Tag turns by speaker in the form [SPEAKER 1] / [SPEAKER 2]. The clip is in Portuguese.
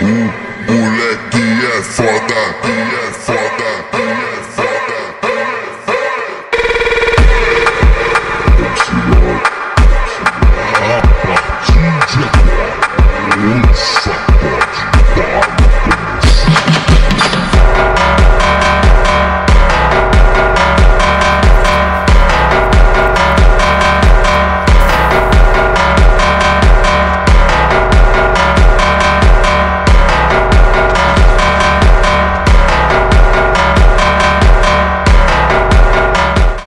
[SPEAKER 1] O moleque é foda, é foda, é foda. A partir de agora,